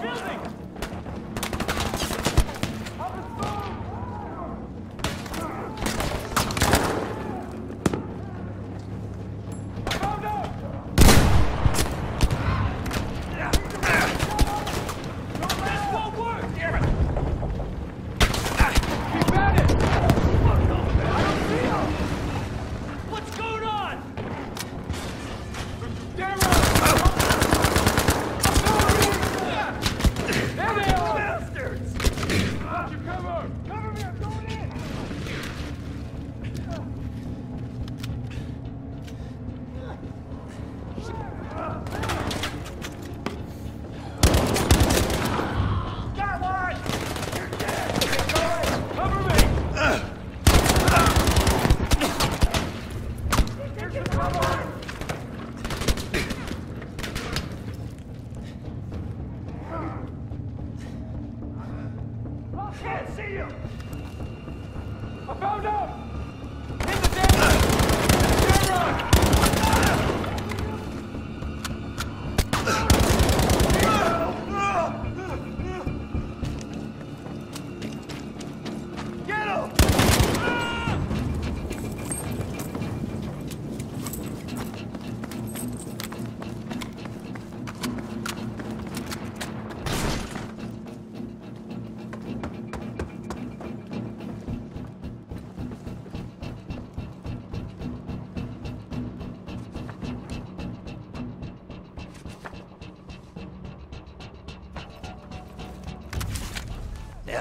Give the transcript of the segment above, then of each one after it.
Building!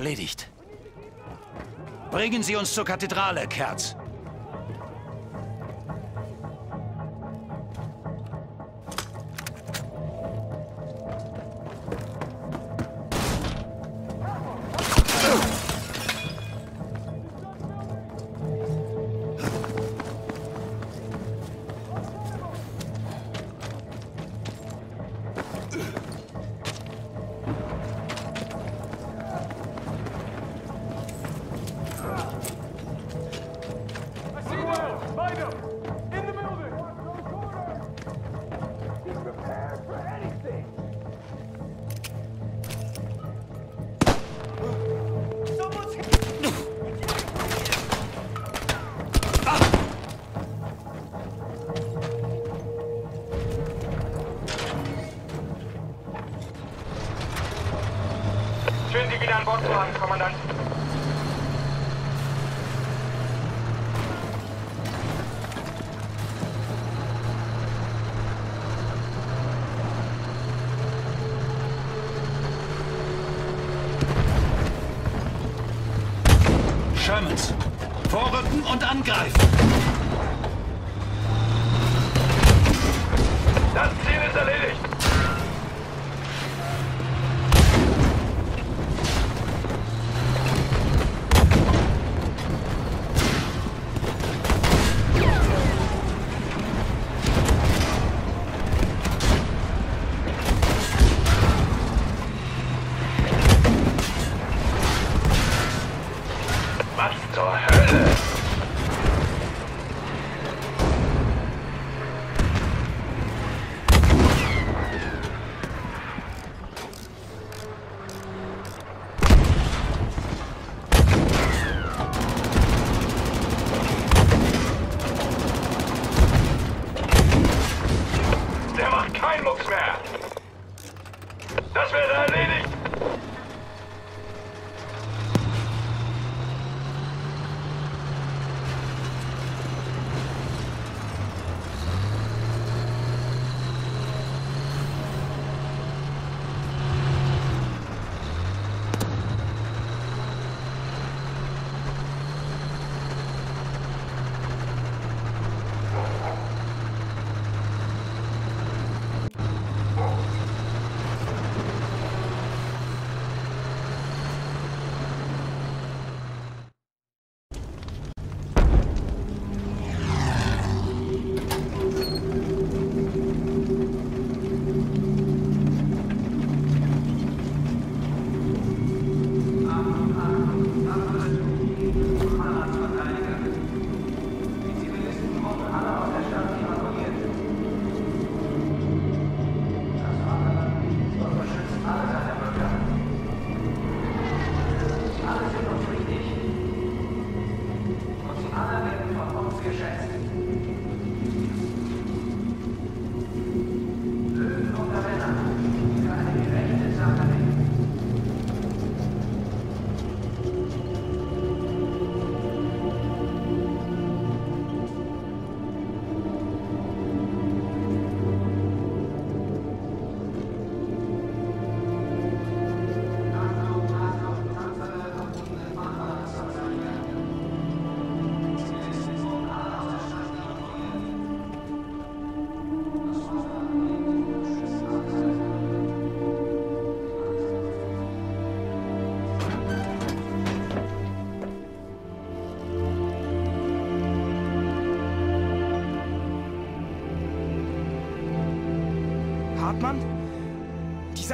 Erledigt. Bringen Sie uns zur Kathedrale, Kerz. Shermans. Vorrücken und angreifen. Das Ziel ist erledigt.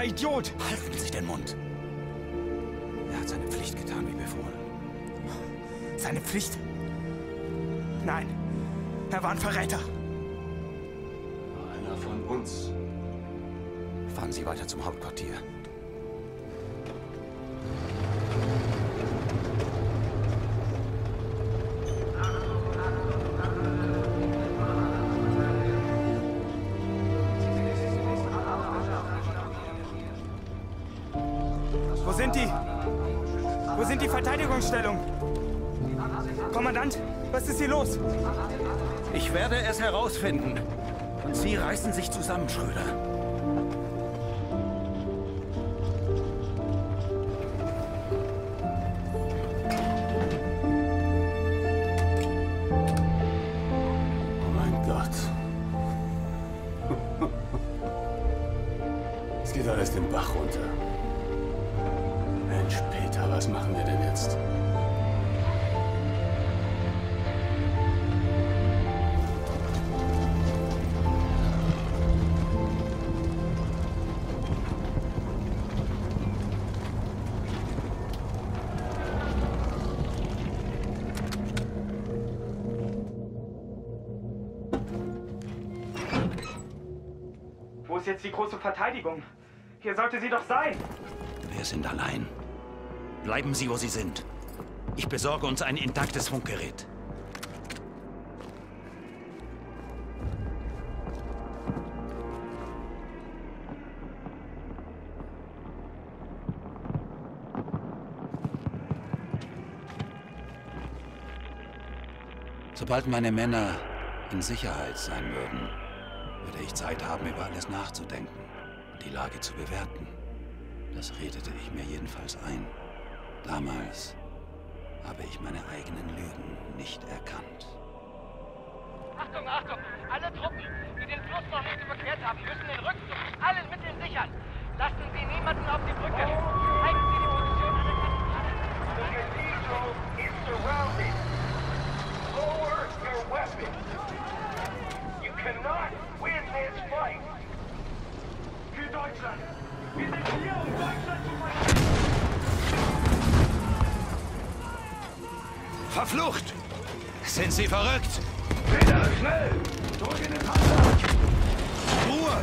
Verdammter Idiot! Halten Sie den Mund. Er hat seine Pflicht getan, wie befohlen. Seine Pflicht? Nein, er war ein Verräter. Einer von uns. Fahren Sie weiter zum Hauptquartier. Verteidigungsstellungen? Kommandant, was ist hier los? Ich werde es herausfinden. Und Sie reißen sich zusammen, Schröder. Oh mein Gott. Es geht alles den Bach runter. Ist jetzt die große Verteidigung? Hier sollte sie doch sein. Wir sind allein. Bleiben Sie, wo Sie sind. Ich besorge uns ein intaktes Funkgerät. Sobald meine Männer in Sicherheit sein würden, würde ich Zeit haben, über alles nachzudenken und die Lage zu bewerten. Das redete ich mir jedenfalls ein. Damals habe ich meine eigenen Lügen nicht erkannt. Achtung, Achtung! Alle Truppen, die den Fluss noch nicht überquert haben, müssen den Rückzug mit allen Mitteln sichern. Lassen Sie niemanden auf die Brücke. Halten Sie die Position an der Kathedrale. The cathedral is surrounded. Lower your weapons. You cannot win this fight. Für Deutschland. Wir sind hier, um Deutschland zu verteidigen. Verflucht! Sind Sie verrückt? Peter, schnell! Drück in den Panzer! Ruhe!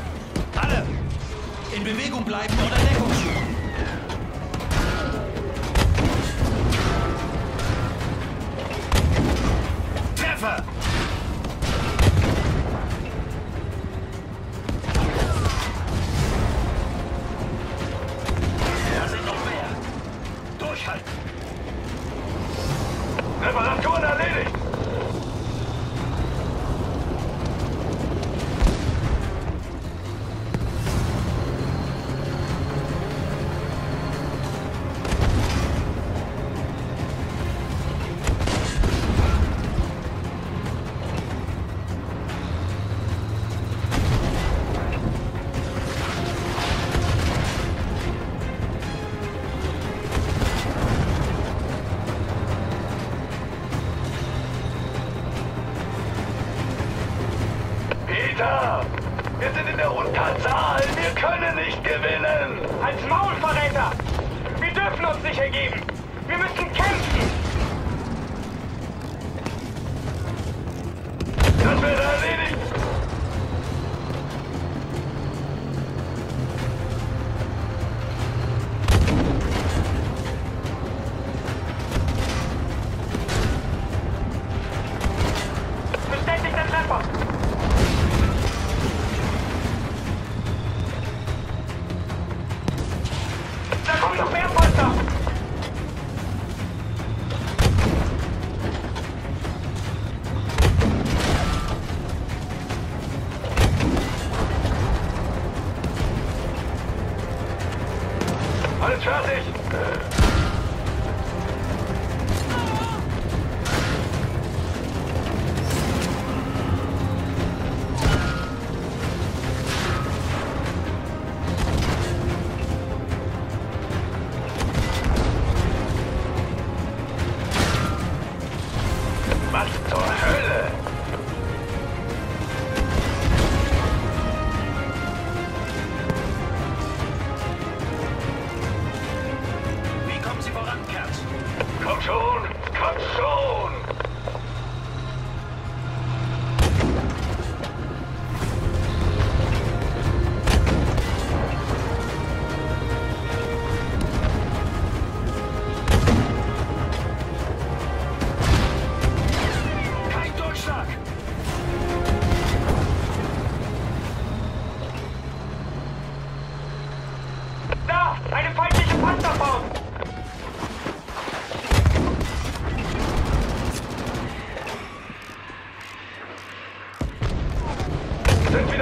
Alle! In Bewegung bleiben oder Deckung suchen! Treffer! Alles fertig! Control!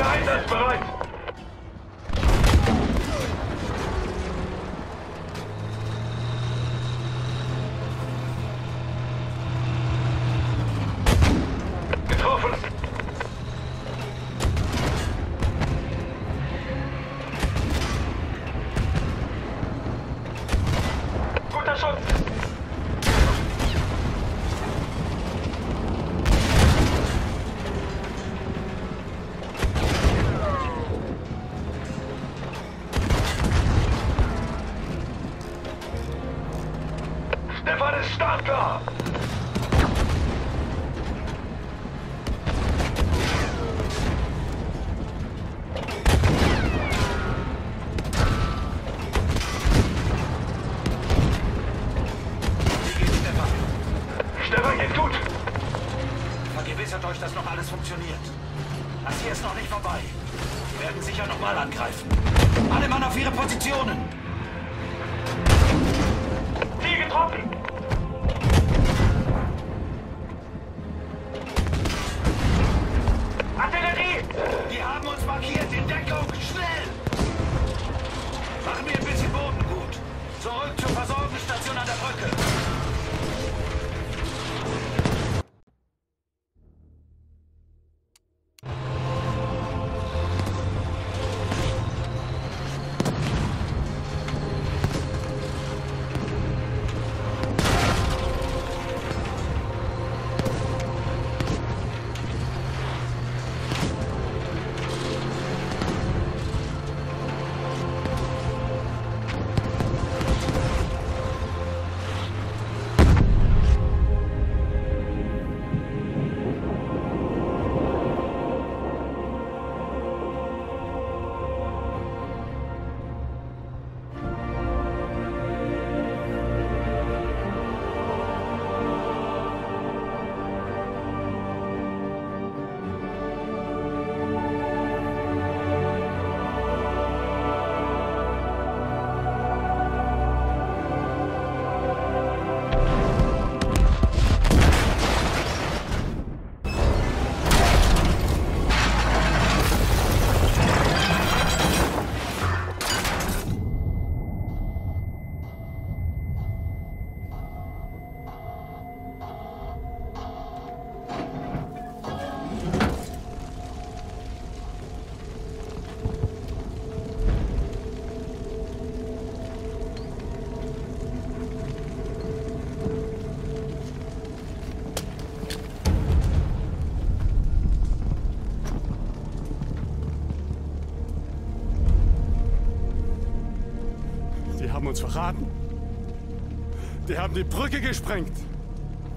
Einsatzbereit! Stefan ist startklar! Wie markiert! In Deckung! Schnell! Machen wir ein bisschen Boden gut. Zurück zur Versorgungsstation an der Brücke. Die haben uns verraten. Die haben die Brücke gesprengt.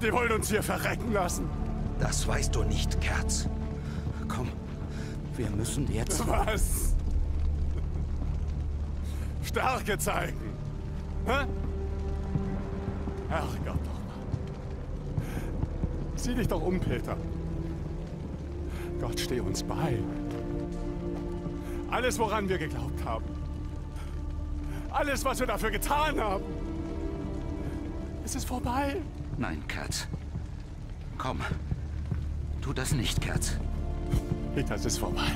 Die wollen uns hier verrecken lassen. Das weißt du nicht, Kerz. Komm, wir müssen jetzt... Was? Stärke zeigen. Hä? Herrgott doch mal. Sieh dich doch um, Peter. Gott steh uns bei. Alles, woran wir geglaubt haben. Alles, was wir dafür getan haben. Es ist vorbei. Nein, Kerz. Komm. Tu das nicht, Kerz. Peter, es ist vorbei.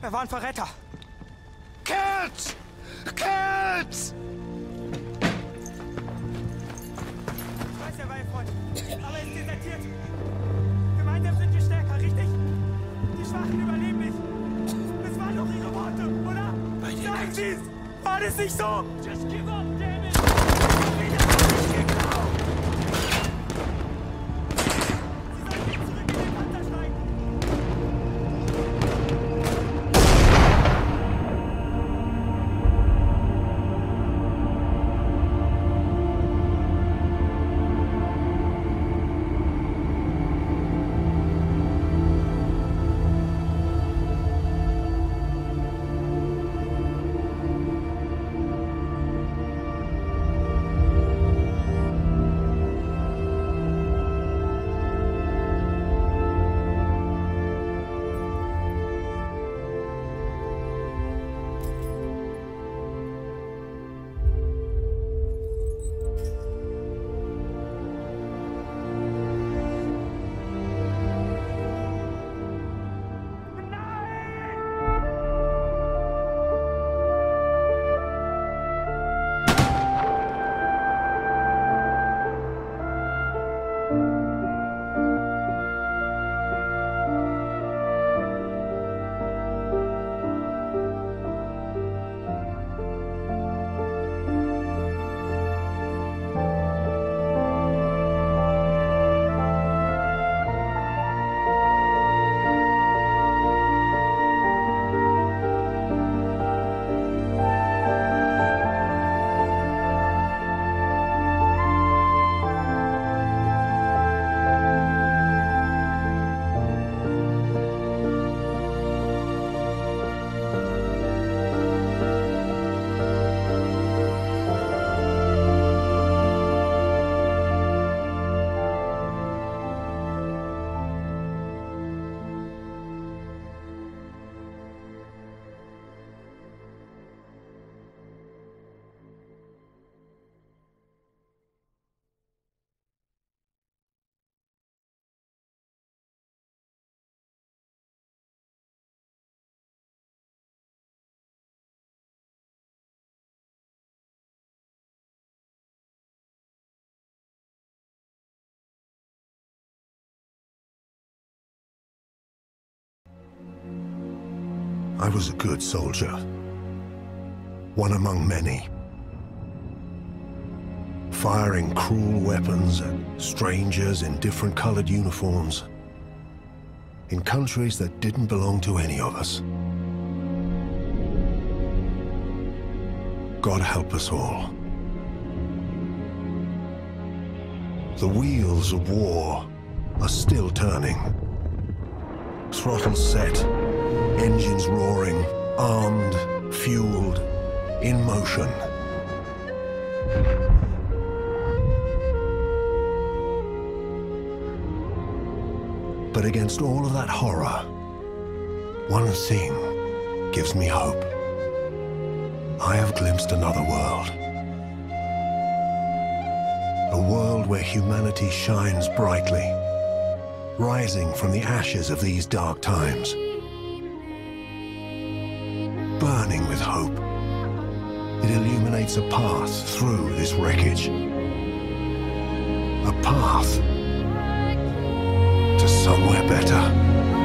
Er war ein Verräter. Ich weiß, er war ein Freund. Aber er ist desertiert. Gemeinsam sind wir stärker, richtig? Die Schwachen überleben nicht. Das waren doch ihre Worte, oder? Sagen geht's. Sie's! War das nicht so? Just give up, damn it! I was a good soldier. One among many. Firing cruel weapons at strangers in different colored uniforms. In countries that didn't belong to any of us. God help us all. The wheels of war are still turning. Throttle set, engines roaring, armed, fueled, in motion. But against all of that horror, one thing gives me hope. I have glimpsed another world. A world where humanity shines brightly, rising from the ashes of these dark times. Illuminates a path through this wreckage. A path to somewhere better.